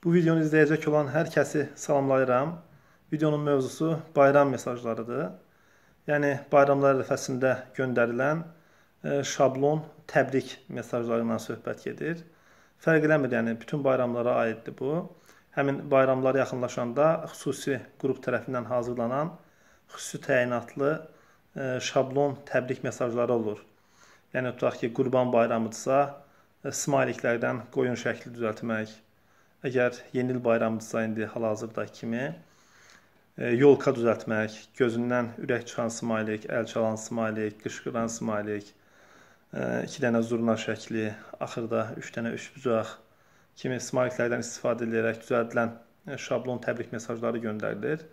Bu videonu izləyəcək olan hər kəsi salamlayıram. Videonun mövzusu bayram mesajlarıdır. Yəni bayramlar ərəfəsində göndərilən e, şablon təbrik mesajlarından söhbət gedir. Fərq eləmir, yəni bütün bayramlara aiddir bu. Həmin bayramlar yaxınlaşanda xüsusi qrup tərəfindən hazırlanan xüsusi təyinatlı e, şablon təbrik mesajları olur. Yəni tutaq ki, Qurban bayramıdırsa, e, smayliklərdən qoyun şəkli düzəltmək, Əgər yeni il bayramıdırsa indi hal-hazırda kimi e, yolka düzəltmək, gözündən ürək çıxan smaylik, əl çalan smaylik, qışqıran smaylik, e, iki dənə zurna şəkli, axırda üç dənə üçbucaq kimi smayliklərdən istifadə edərək düzəldilən e, şablon təbrik mesajları göndərilir.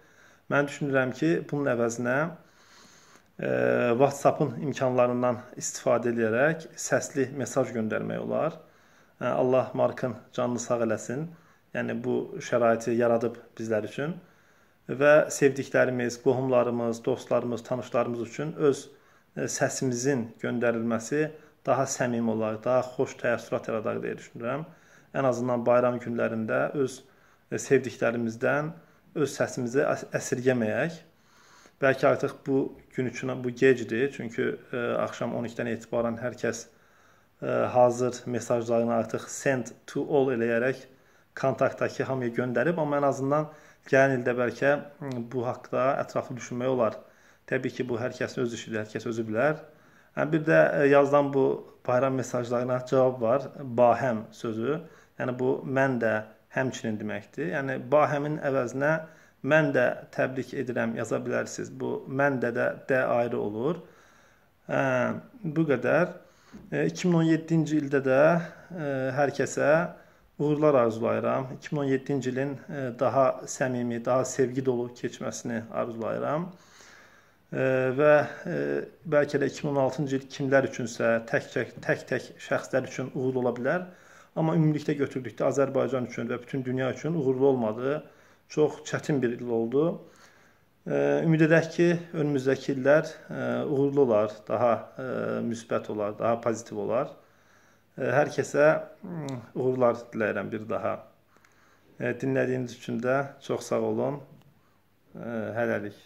Mən düşünürəm ki, bunun əvəzinə WhatsApp-ın imkanlarından istifadə edərək səsli mesaj göndərmək olar. Allah Markın canını sağ eləsin. Yəni bu şəraiti yaradıb bizlər üçün və sevdiklərimiz, qohumlarımız, dostlarımız, tanışlarımız üçün öz e, səsimizin göndərilməsi daha səmimi olar, daha xoş təəssürat yaradar deyə düşünürəm. Ən azından bayram günlərində öz e, sevdiklərimizdən öz səsimizi əsirgəməyək. Bəlkə artıq bu gün üçün bu gecdir, çünki ə, e, axşam 12-dən etibarən hər kəs hazır mesajlarını artıq send to all eləyərək kontaktdakı hamıya göndərib, amma ən azından gələn ildə bəlkə bu haqqda ətraflı düşünmək olar. Təbii ki, bu hər kəsin öz işidir, hər kəs özü bilər. Həm bir də yazılan bu bayram mesajlarına cavab var. Bahəm sözü. Yəni bu mən də həmçinin deməkdir. Yəni bahəmin əvəzinə mən də təbrik edirəm yaza bilərsiniz. Bu mən də də də ayrı olur. Hə, bu qədər. 2017-ci ildə də hər kəsə uğurlar arzulayıram. 2017-ci ilin e, daha səmimi, daha sevgi dolu keçməsini arzulayıram. E, və e, bəlkə də 2016-cı il kimlər üçünsə tək-tək şəxslər üçün uğurlu ola bilər. Amma ümumilikdə götürdükdə Azərbaycan üçün və bütün dünya üçün uğurlu olmadı. Çox çətin bir il oldu. Ümid edək ki, önümüzdəki illər uğurlu olar, daha müsbət olar, daha pozitiv olar. Hər kəsə uğurlar diləyirəm bir daha. Dinlədiyiniz üçün də çox sağ olun. Hələlik.